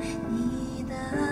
你的